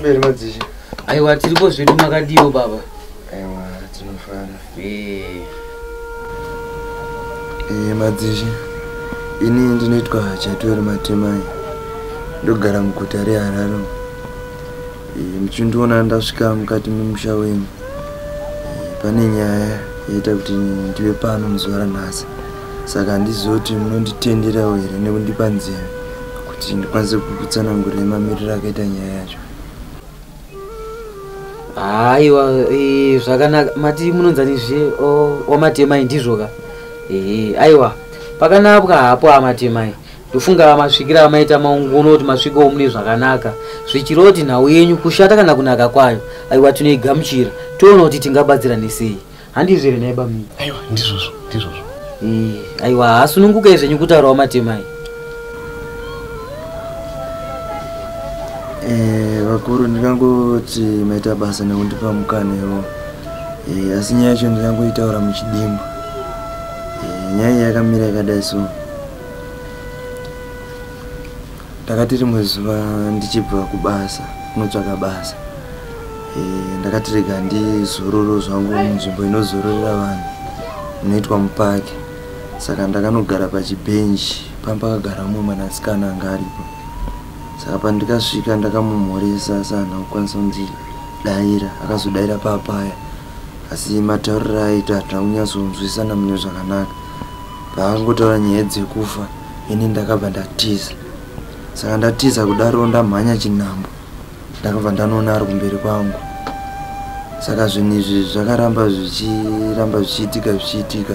makasimberi madzishi aiwa tiripo zvedu makadiwo baba? Aiwa tinofara. Iye madzishi ini ndinoitwa chatori matemai. Ndogara muguta reharare Eh, muchindiona ndasvika mukati memusha wenyu. Pane nyaya yaita kuti ndive pano muzuva ranhasi. Saka handizoti munonditenderawo here nekundipa nzeve kuti ndikwanise kukutsanangurira mamiriro akaita nyaya yacho aiwa eh, zvakanaka. Mati munonzanizve wamatemai ndizvoka ehe aiwa pakanapwa hapo amatemai ndofunga masvikiro amaita maungono kuti masvikewo mune zvakanaka. Zvichiroti nhau yenyu kushata kana kunaka kwayo aiwa tinoigamuchira toona kuti tingabatsirane sei handizvo here naibamii aiwa ndizvozvo ndizvozvo. Eh, aiwa hasunungukai zvenyu kutaurawo matemai vakuru ndingangoti maita basa nekundipa mukanewo. Eh, asi nyaya yacho ndingangoitaura muchidimbu Eh, nyaya iyi yakamira yakadai so. Ndakati rimwe zuva ndichibva kubasa kunotsvaka basa. Eh, ndakati rega ndizororo zvangu munzvimbo inozororera vanhu. Munoitwa mupaki saka ndakanogara pachibhenji pambakagara mumwe mwanasikana anga aripo saka pandikasvika ndakamumhoresa asi hana kukwanisa kundidayira akazodayira papaya. Asi matauriro aita hatina kunyatsonzwisana mune zvakanaka. Paakangotaura nyaya dzekufa ini ndakabva ndatiza. Saka ndatiza kudaro ndamhanya chinhambo. Ndakabva ndanoona ari kumberi kwangu. Saka zvinhu izvi zvakaramba zvichiramba zvichiitika zvichiitika.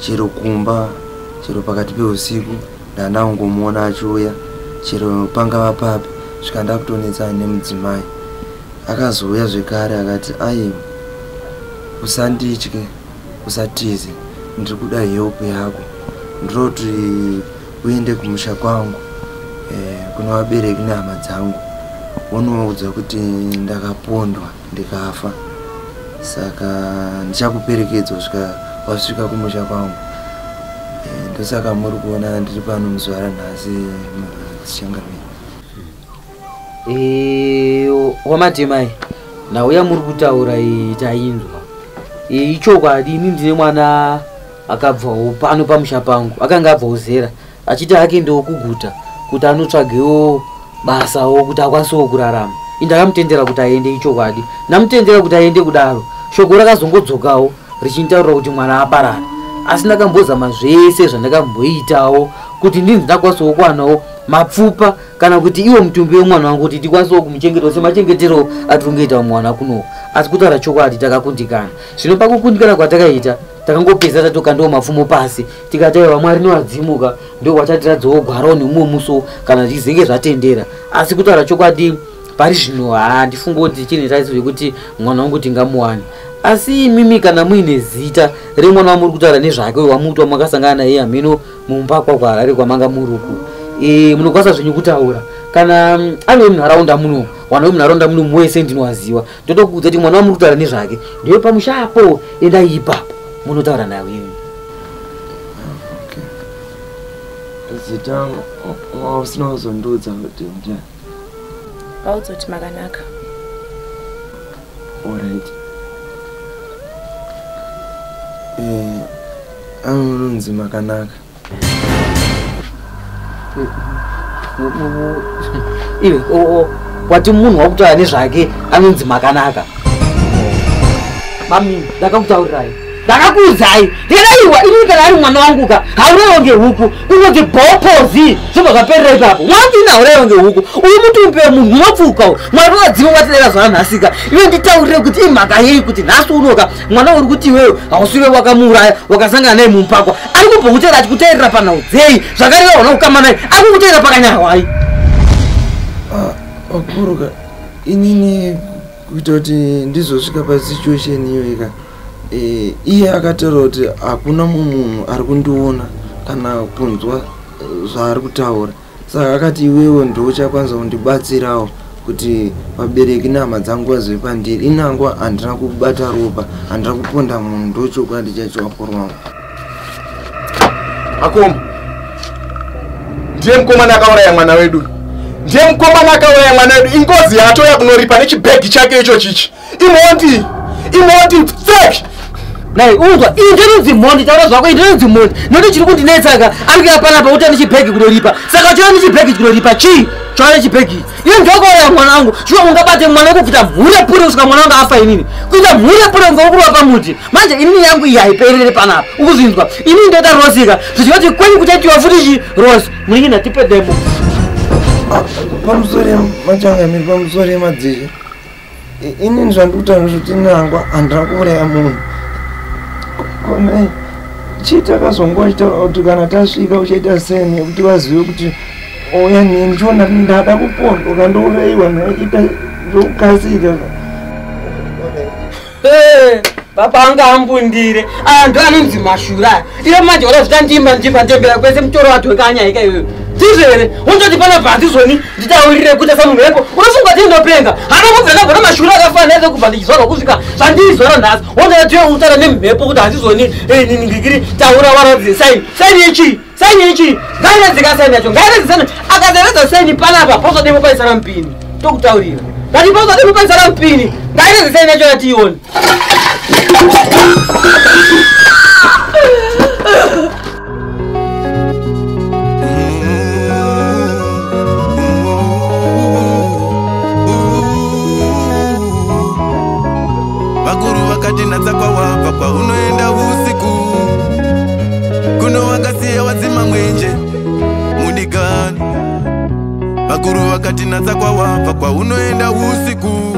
Chero kumba chero pakati peusiku ndandangomuona achiuya chero pangava papi svika ndakutonetsana nemudzimai. Akazouya zvekare akati ai usanditye usatize. Ndiri kuda help yako. Ndinoti uende kumusha kwangu eh, kuna vabereki nehama dzangu. Unoudza kuti ndakapondwa ndikafa. Saka ndichakuperekedza kusvika wasvika kumusha kwangu. Eh, ndosaka muri kuona ndiri pano muzuva ranhasi zichangamiri Eh, wamatemai nhau yamuri kutaura iyi tainzwa Eh, ichokwadi ini ndine mwana akabvawo pano pamusha pangu akanga abvawo zera achiti akendewo kuguta kuti anotsvagewo basawo kuti akwanisewo kurarama. Indakamutendera kuti aende ichokwadi. Ndamutendera kuti aende kudaro shoko rakazongodzokawo richintaurira kuti mwana aparara asi ndakambozama zvese zvandakamboitawo kuti ndinzi ndakwanisawo kuwanawo mapfupa kana kuti iwo mutumbi wemwana wangu kuti tikwanisewo kumuchengetera semachengetero atiringoita mwana kunoku asi kutaura chokwadi takakundikana. Zvino pakukundikana kwatakaita takangopedza tatokandiwo mapfumo pasi tikati aiwa mwari niwadzimuka ndo watatiradzawo gwarawo nemumwe muso kana zvizenge zvatendera. Asi kutaura chokwadi pari zvino handifunga kuti chine tariso yekuti mwana wangu tingamuwane. Asi imimi kana muine zita remwana wamuri kutaura nezvake wamuti wamakasangana naye hamino mumba kwakwaharare kwamanga muruku. e, munokwanisa zvenyu kutaura. Kana ave munharaunda muno wana vemunharaunda muno wese ndinowaziva ndotokuudza kuti mwana wamuri kutaura nezvake. Ndiwe pamushapo endai ipapo. Munotaura naye imi zita usina kuzondiudza kuti ndiani vaudzoti makanaka. Alright eh anonzi makanaka iwe wati munhu wakutaura nezvake anonzi makanaka. Mami ndakakutaurirai ndakakuudzai ndinaiwa ini kana ari mwana wanguka hauraiwa ngehuku unoti bhopozi zvobva zvaperera ipapo. Mwanzi ina hauraiwa ngehuku? Uyu mutumbi wemunhu unopfuka mwari wadziva watidera zvanhasika iwe nditaurire kuti imhaka yei kuti nhasi unoka. Mwana uri kuti iwewe hausive wakamuuraya wakasangana naye mumupakwa kumbokutera achikuteerera panhau dzei zvakareva wana kukama naye ari kukuteerera pakanyahwai wakuruka inini kuita kuti ndizosvika pasituation iyoyika Eh, iye akataura kuti hakuna mumwe munhu ari kundiona kana kunzwa eh, zvaari kutaura. Saka akati iwewo ndouchakwanisa kundibatsirawo kuti vabereki nehama dzangu vazive pandiri inangwa handina kubata ropa handina kuponda munhu ndochokwadi chaicho wakuru akoma ndiye mukomana akauraya mwana wedu. Ndiye mukomana akauraya mwana wedu. Ingozi yaatoya kunoripa nechibhegi chake icho chichi. Imhondi imhondi fake! Nai unzwa ii ndinonzi mhondi. Taura zvako ii ndinonzi mhondi. Nokuti chiri kundinetsaka arikuya panapa uta nechibhegi kunoripa. Saka chiva nechibhegi kunoripa chii chava nechibhegi iyo ndokauraya mwana wangu shuwa ungabate mwana wekubvita mhure pure kusvika mwana wangu afa inini. Kuita mhure pure ngokuruva pamuti manje inini yangu iyi haiperere panapa ukuzinzwa. Inini ndoita rosika zvichivati kwenyu kuchaitiwa futi chi rosi muningi ndatipedemo pamusoro yemachangamiri pamusoro yemadzishe inini zvandikutaura kuti nangwa handina kuuraya munhu konai chii takazongoa chitaura kuti kana tasvika uchaita seni yekuti vazive kuti oya nini? Chiona ndada kupondwa kandourayiwa naita zvokukasika baba anga ambundire. Antu anonzi mashura. Iyo manje warazvita ndimba ndimba ndembera kwese mutoro watwekanyayika iyoyo ndizvere undoti pana bhandizoni nditaurire kuita samunhu wepo unofunga kuti ndopenga hana kubvekabvona mashura akafana neze kubva ndichizvarwa kusvika zvandizora nhasi wondatiwe utaura nemhepo kuti handizoni ningikiri taura waradzi saini saini yechi saini yechi ngairedzeka saini yacho ngairedze saini akazeredza saini panapa pausodemo paisara mupini tokutaurira ngati pausodemo paisara mupini ngairedze saini yacho yatiioni kwawabva kwaunoenda usiku. Kuno wakasiya wadzima mwenje. Mudikani vakuru vakati natsa kwawabva kwaunoenda usiku.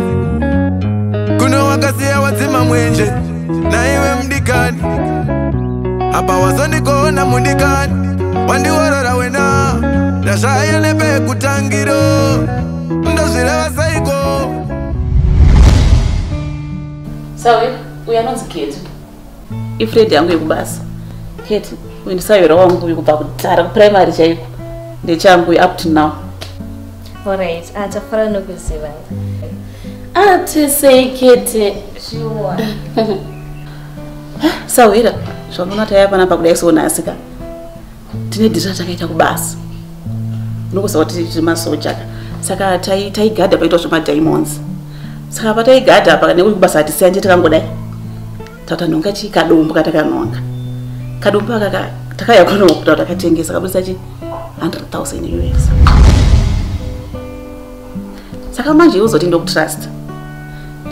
Kuno wakasiya wadzima mwenje. Naiwe mudikani apa wazondikoona mudikani wandiworora wena. Ndazvaya nepekutangiro ndozvireva saiko? Sawe uyu anonzi keti ifred yangu yekubasa. Keti uyu ndisayora wangu uyu kubva kudhara kupuraimary chaiko ndechangu up to now. Alright, atafara nokuziva. ati sei kete sawira zvamuona taiya panapa kudai sounhasika tine dhira takaita kubasa. Unokuziva kuti tiri masojaka saka tai- taigadha paitwa zvemadiamonds saka pataigadha apa nekubasa hatisiyanje takangodai tauta nhonga chii kadombo katakanonga kadombo aka takauya kuno kuta takatengesa kabudisa chi 100000 us saka manje uzoti ndokutrust.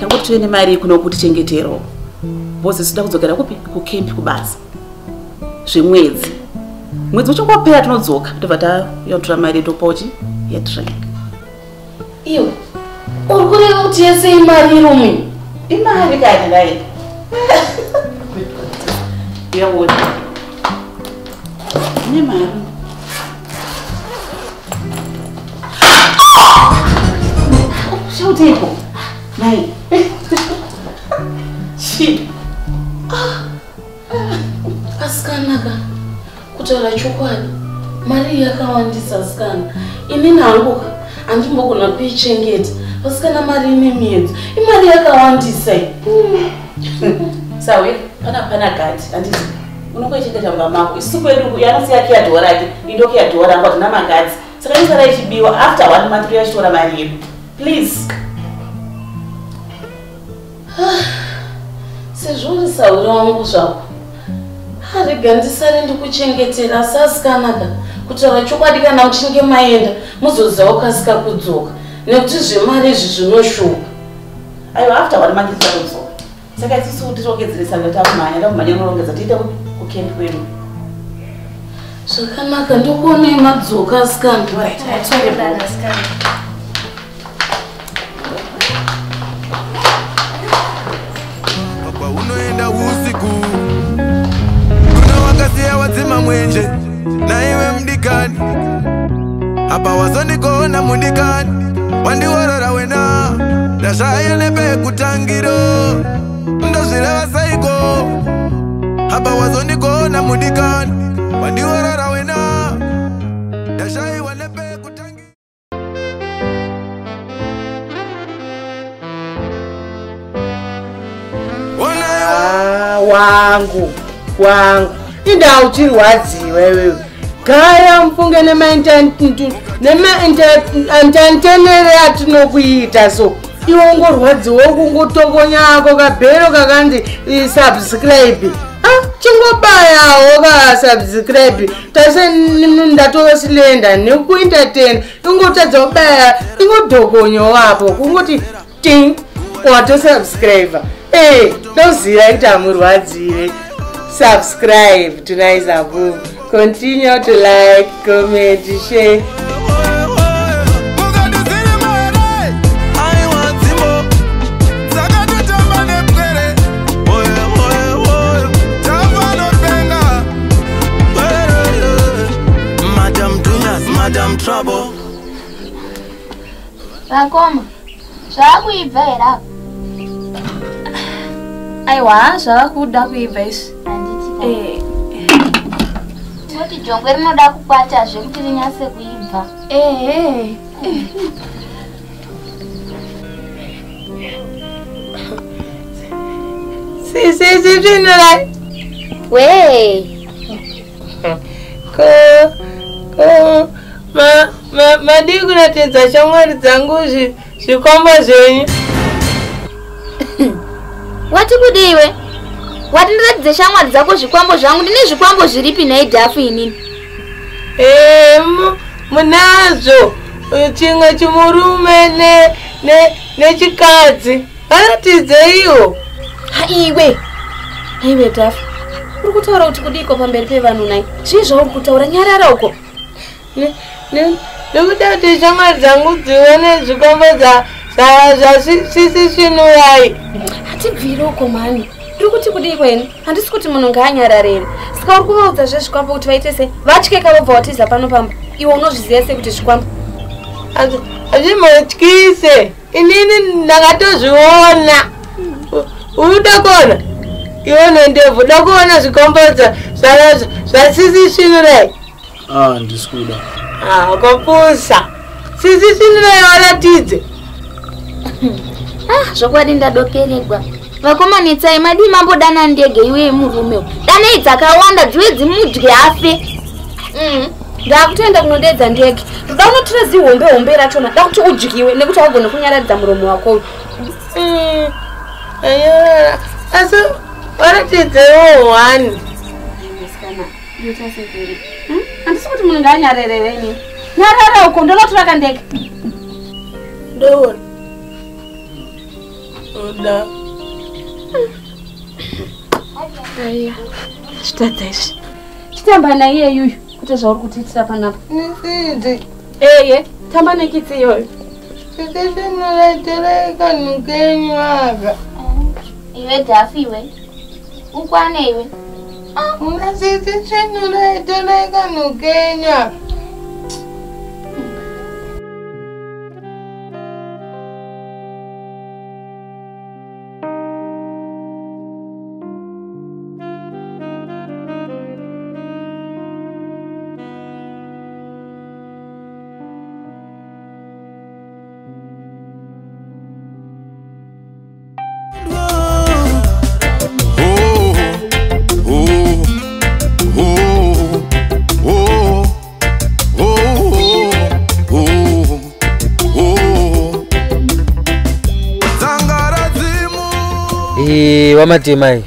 Tangoti tive nemari kuno kuti chengetero. Bhozi sida kudzokera kupi? Kukempi kubasa zvemwedzi mwedzi. Uchongopera tinodzoka. Tobva tayautora mari topochi yedrink iwe uri kureva kuti yese imari irume imari kani nai yaona ine mari shauteko nai chi asikanaka. Kutaura chokwadi mari yakawandisa asikana. Inini hanguka handimbogona kuichengeta pasikana mari ine miedzi imari yakawandisa. iyi. sawe pana pana gadi anditi unokoichengeta mumba mako isusu kwedu yanosiya kiyadhora ake indokiyadhora anga tina magadzi saka inosara ichibiwa after one month uyachitora mari yedu. Please. Sezvo uri sauri wangu zvako. Arega ndisare ndikuchengetera asi asikanaka kutaura chokwadi kana muchinge maenda muzozivawo kasika kudzoka nekuti zvemari izvi zvinoshuka. Aiwa after one month tichakodzoka saka isusu tirongedzeresa ndotakumhanya takumhanya unorongedza tiite kukempi kwedu zvakanaka ndokuonai madzoka asikana kwaunoenda usiku kuno wakasiya wadzima mwenje naiwe mudikani apa wazondikoona mudikani wandiworora wena ndazvaya nepekutangiro kuzvireva saiko? Hapa wazondigona mudikani wandiorara wena. Ndashayiwa nepekutangi ah, wangu wangu. Indauchirwadziwe iwewe gaya mufunge nemaintantenere yatinokuita so iwe ungorwadziwa kungotokonyako kabhero kakanzi i- subscribe. Chingobayawo kasubscribe tase ndatosilenda nekuentertain ingotadza kubaya ingodhokonyowapo kungoti ting watosubscribe e ndoziva kuti hamurwadzire subscribe tunaisabu continue to like comment share rakoma zvakuibva here apa? Aiwa zvavakuda kuibva izvi handiti tinoti jongwe rinoda kukwata zvekuti rinyase kuibva. Ehe sisisitinorai wee. Ko ko madii kuratidza shamwari dzangu zvi- zvikombo zvenyu. Wati kudiwe wati ndiratidze shamwari dzako zvikwambo zvangu ndine zvikwambo zviripi naidhafu inini? Eh, mu- munazvo eh, chimwe chimurume ne- ne- nechikadzi. Varatidze iwo. Haiwe haiwe dhafu uri kutaura kuti kudiko pamberi pevanhu nai? Zvii zvauri kutaura nyarara uko Ne- ne- nekuda kuti shamwari dzangu dzione zvikombo zvasisi svinurai hatibviri uko mani. Ndiri kuti kudii kwenu handisi kuti munhu ngaanyararere saka uri kuvaudza zvezvikwambo kuti vaite sei? Vatyeka vobva watiza pano pamba. Iwe unozviziva sei kuti zvikwambo? Hazvimotyise inini ndakatozviona. U- uri kuona iwe nendebvu da kuona zvikombo za- zva- zvasisi svinurai ah ndisi kuda akapusa sisi svinurai waratidze ah zvokwadi ndadokeregwa. Vakomanitsai madii mambodana ndege iwe murumewo danei dzakawanda dziwe dzimudye afe Mm, ndakutoenda kunodedza ndege. Ndoda unotora zihombe hombe rachona da kuti udyiwe nekuti haugone kunyararidza muromo wako uyu. Mm, anyarara asi waratidzewo hwani handisi kuti munhu ngaanyarerereni nyarara uko ndonotora kandege ndowona oda aiya zvitadza izvi chitamba naiye yuyu kuti zvauri kutiitira panapa nisidi eye tamba nekitsi iyoyo. Sikisvinuraitireka nukenyu aka iwe dhafu iwe ukwane iwe unasisi svinuraitireka nukenyu aka Eh, wamatemai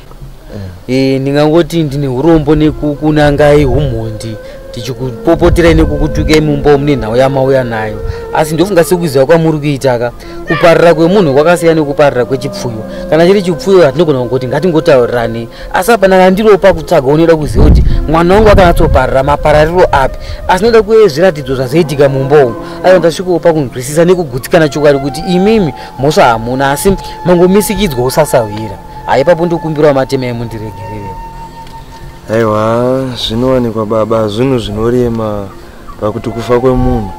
Eh, ndingangoti ndine urombo nekukunangai umhondi tichikupopoterai nekukutukai mumba mune nhau yamauya nayo. Asi ndofunga sekuziva kwamuri kuita ka kuparira kwemunhu kwakasiyana nekuparira kwechipfuyo. Kana chiri chipfuyo hatinogona kungoti ngatingotaurirane. Asi apana kandiropa kutsvaga unoda kuziva kuti mwana wangu akanatsoparira maparariro api? Asi noda kuve zviratidzo zvazoitika mumba umu. Aiwa ndasvikawo pakunzwisisa nekugutsikana chokwadi kuti imimi mhosva hamuna asi mangomisikidzwa usasahwira haipapo ndokumbirawo matemai mundiregerere aiwa zvinowanikwa baba zvinhu zvinorema pakuti kufa kwemunhu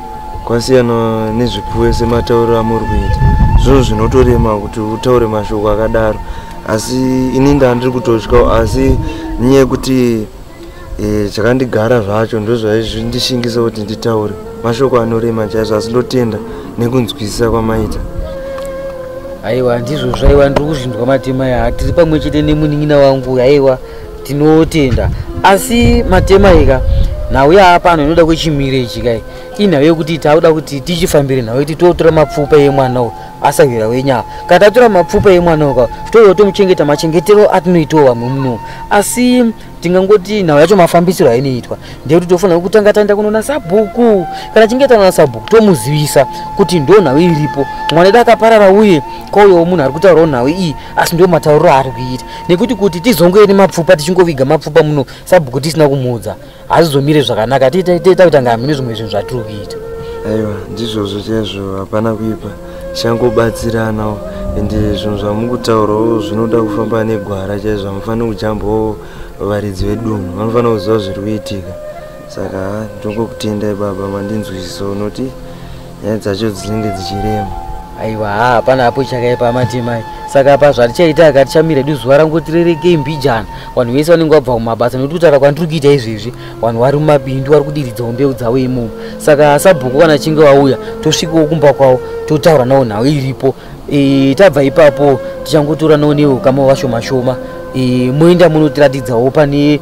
kwasiyana nezvipfuwe sematauriro amuri kuita zvinhu zvinotorema kuti utaure mashoko akadaro. Asi ini ndandiri kutotyawo asi nyaya yekuti eh, chakandigara zvacho ndozvaizvindishingisa kuti nditaure. Mashoko anorema chaizvo asi ndotenda nekunzwisisa kwamaita aiwa ndizvo zvaiwa ndiri kuzvindwa matemai ha tiri pamwe chete nemunin'ina wangu aiwa tinotenda asi matema ika nhau yaapano inoda kuchimire ichi kai inhau yekuti tauda kuti tichifambire nhau yeti totora mapfupa emwanao asawira wenyaya kana tatora mapfupa emwanao ka touya tomuchengeta machengetero atinoitawo vamwe muno asi tingangoti nhau yacho mafambisiro ainoitwa. Ndekuti tofanira kutanga taenda kunoona sabhuku. Kana chinge tanoona sabhuku tomuzivisa kuti ndo nhau iripo. Mwana edu akaparara uye kwauyawo munhu ari kutaurawo nhau iyi asi ndo matauriro aari kuita. Nekuti kuti tizongoeni mapfupa tichingoviga mapfupa muno sabhuku tisina kumuudza hazvizomire zvakanaka. Tiita kutanga hamine zvimwe zvinhu zvatiri kuita? Aiwa ndizvozvo chaizvo hapana kuipa changobatsiranawo ende zvinhu zvamukutaurawo zvinoda kufamba negwara chaizvo hamufaniri kujambawo varidzi vedunhu vanofanira kuziva zviri kuitika. Saka ha ndongokutendai baba mandinzwisisa unoti nyaya dzacho dzinenge dzichirema. Aiwa ha hapana hapo chakaipa matimai saka pa zvatichaita akati chamira du zuva rangu tirerekei mbijana vanhu vese vanenge vabva kumabasa nekuti kutaura kwandiri kuita izvezvi. Vanhu vari mumabindu vari kudiridzawo mbeu dzavo imomo. Saka sabhuku kana achinge vauya tosvikawo kumba kwavo totaura navo nhau iripo. E, tabva ipapo tichangotora navo neukama vashoma shoma e, moenda munotiratidzawo pane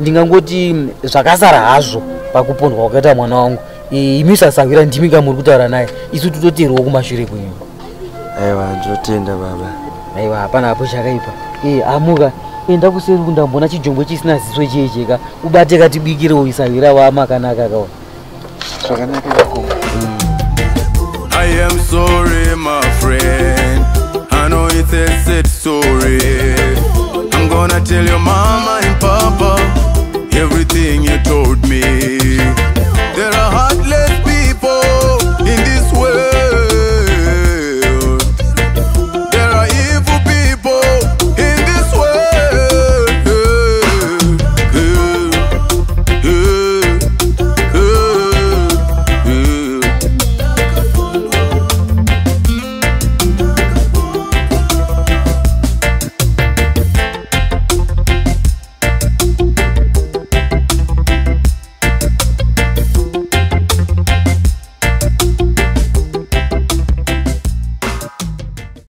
ndingangoti zvakasara hazvo pakupondwa kwakaita mwana wangu. E, imi usasawira ndimi ka muri kutaura naye. Isu tototeerwawo kumashure kwenyu. Aiwa ndotenda baba aiwa hapana hapo chakaipa e amuka enda kuserunda mbona chijongwe chisina ziso cheicheka ubate katibikirewo isawira wama kanaka kawa zvakanaka kakoma I am sorry, my friend. I know it's a sad story. I'm gonna tell your mama and papa everything you told me.